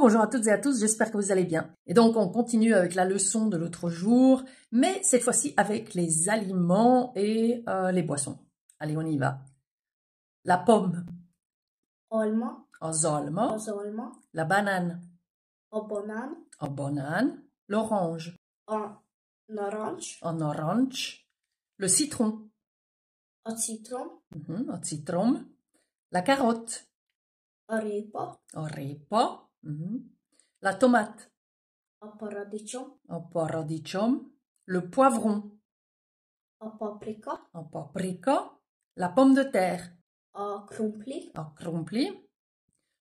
bonjour à toutes et à tous, j'espère que vous allez bien. Et donc on continue avec la leçon de l'autre jour, mais cette fois-ci avec les aliments et euh, les boissons. Allez, on y va. La pomme, alma, az alma, la banane, a banane, l'orange, a narancs, en orange, le citron, a citrom, mhm, a citrom, la carotte, a répa, mhm, la tomate, a paradicsom, le poivron, a paprika, en paprika, la pomme de terre, a krumpli, en crumpli,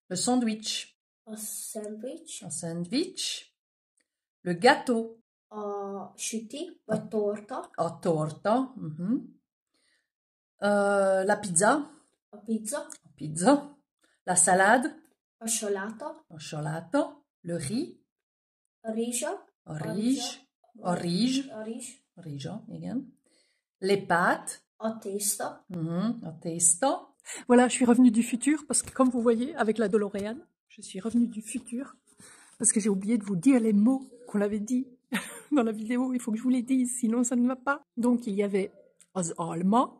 le sandwich, a szendvics, en sandwich, le gâteau, a süti, vagy torta, en torta, mhm, euh, la pizza, a pizza, pizza, la salade, en salata, le riz, a rizs, rige, igen, les pâtes, a tészta, mhm, en testa, Voilà, je suis revenue du futur parce que comme vous voyez avec la DeLorean, je suis revenue du futur parce que j'ai oublié de vous dire les mots qu'on avait dit dans la vidéo. Il faut que je vous les dise, sinon ça ne va pas. Donc il y avait az alma,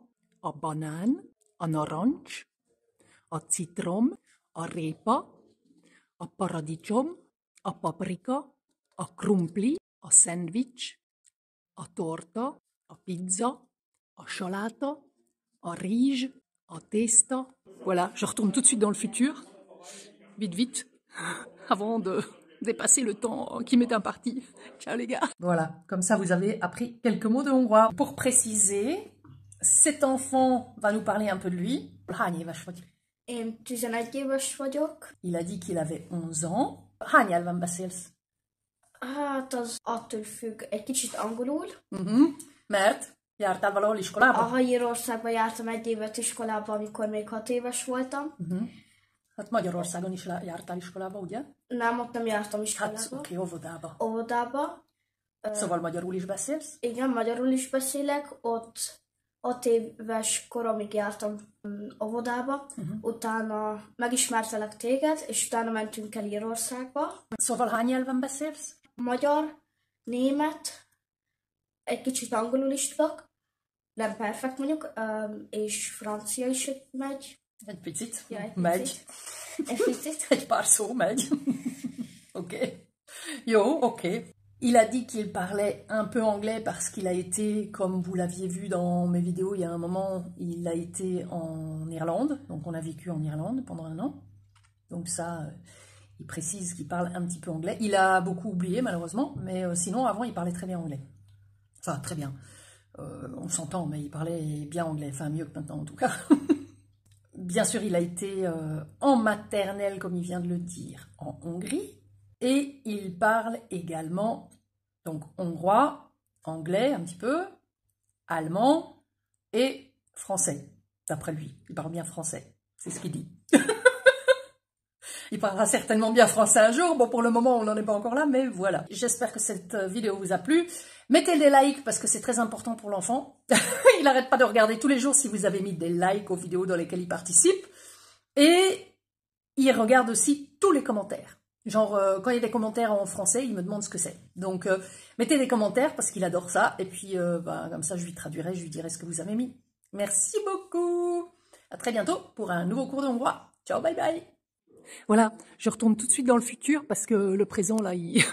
a banane, an orange, a citrom, répa, paprika, krumpli, a a pizza. Voilà, je retourne tout de suite dans le futur, vite vite, avant de dépasser le temps qui m'est imparti. Ciao les gars Voilà, comme ça vous avez appris quelques mots de hongrois. Pour préciser, cet enfant va nous parler un peu de lui. Én 11 éves vagyok. Il a dit qu'il avait 11 ans. Hány nyelven beszélsz? Hát az attól függ, egy kicsit angolul. Mhm. Mert jártál valahol A iskolába? Írországban jártam egy évet iskolába, amikor még hat éves voltam. Mhm. Hát Magyarországon is jártál iskolába, ugye? Nem, ott nem jártam Hát iskolába. oké, óvodába. Óvodába. Szóval magyarul is beszélsz? Igen, magyarul is beszélek. Ott hat éves koromig jártam mm, óvodába. Utána megismertelek téged, és utána mentünk el Írországba. Szóval hány nyelven beszélsz? Magyar, német, egy kicsit angolul is tudok. Nem perfekt mondjuk, és francia is megy. Egy picit. Ja, egy Megy. picit. Egy picit. Egy pár szó megy. ok. Yo, ok. Il a dit qu'il parlait un peu anglais parce qu'il a été, comme vous l'aviez vu dans mes vidéos il y a un moment, il a été en Irlande. Donc on a vécu en Irlande pendant un an. Donc ça, euh, il précise qu'il parle un petit peu anglais. Il a beaucoup oublié malheureusement, mais euh, sinon avant il parlait très bien anglais. Enfin très bien. Euh, on s'entend, mais il parlait bien anglais. Enfin mieux que maintenant en tout cas. Bien sûr, il a été en maternelle, comme il vient de le dire, en Hongrie. Et il parle également, donc hongrois, anglais un petit peu, allemand et français, d'après lui. Il parle bien français, c'est ce qu'il dit. Il parlera certainement bien français un jour. Bon, pour le moment, on n'en est pas encore là, mais voilà. J'espère que cette euh, vidéo vous a plu. Mettez des likes parce que c'est très important pour l'enfant. il n'arrête pas de regarder tous les jours si vous avez mis des likes aux vidéos dans lesquelles il participe. Et il regarde aussi tous les commentaires. Genre, euh, quand il y a des commentaires en français, il me demande ce que c'est. Donc, euh, mettez des commentaires parce qu'il adore ça. Et puis, euh, bah, comme ça, je lui traduirai, je lui dirai ce que vous avez mis. Merci beaucoup. À très bientôt pour un nouveau cours de hongrois. Ciao, bye bye. Voilà, je retourne tout de suite dans le futur parce que le présent là, il,